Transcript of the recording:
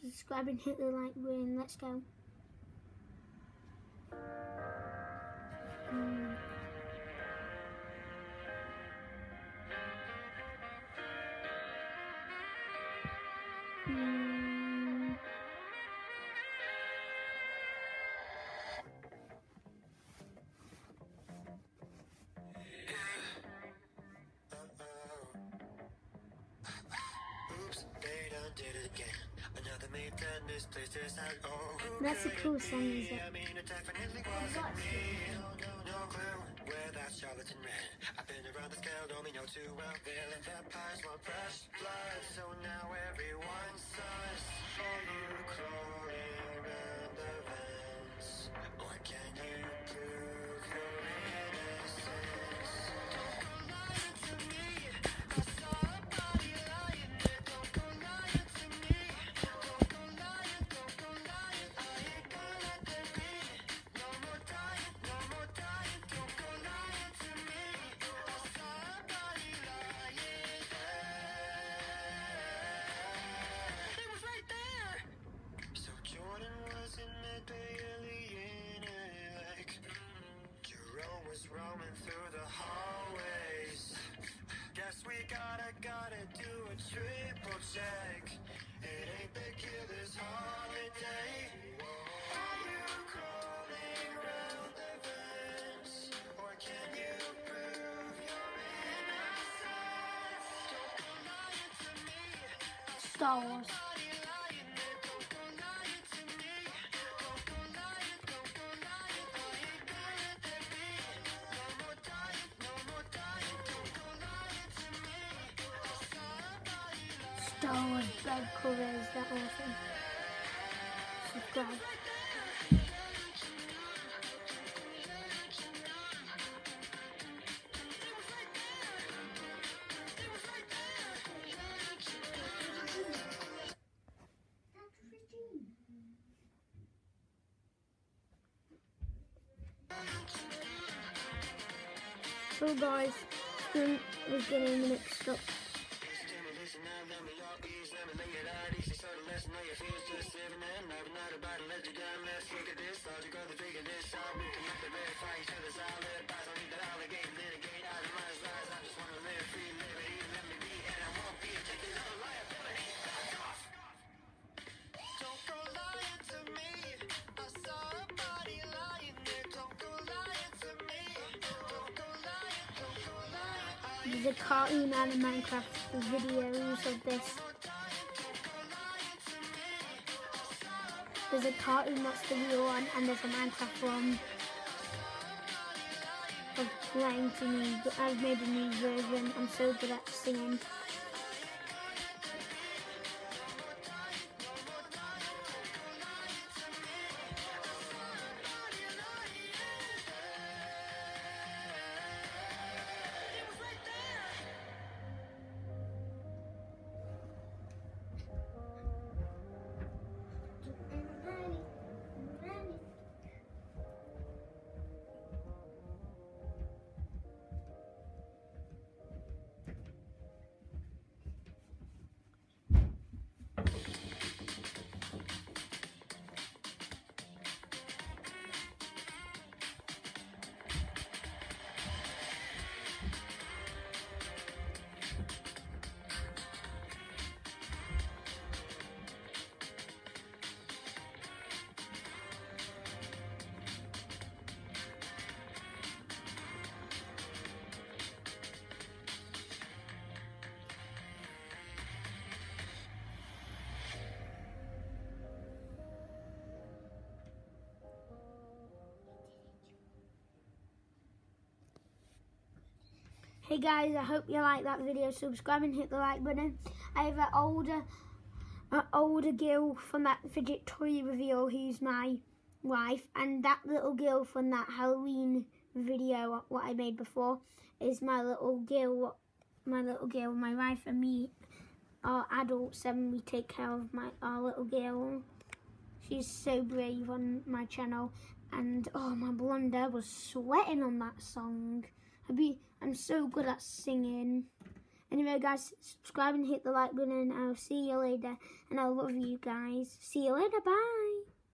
subscribe and hit the like button. Let's go. That's a could cool it song, be? is it? I mean it definitely wasn't me. No, no, no clue where that charlatan ran. I've been around the scale, only know too well. Villain vampires want fresh blood, so now everyone's sus. Body lying. Star Wars bed covers. That awesome. Subscribe. So guys, screen was getting mixed up. There's a cartoon out of Minecraft videos of this. There's a cartoon that's the real one, and there's a Minecraft one. But I've made a new version. I'm so good at singing. Hey guys, I hope you like that video. Subscribe and hit the like button. I have an older, an older girl from that fidget toy reveal who's my wife, and that little girl from that Halloween video what I made before is my little girl. My little girl, my wife and me are adults, and we take care of my our little girl. She's so brave on my channel, and oh, my blonde was sweating on that song. I be, I'm so good at singing. Anyway, guys, subscribe and hit the like button. I'll see you later, and I love you guys. See you later. Bye.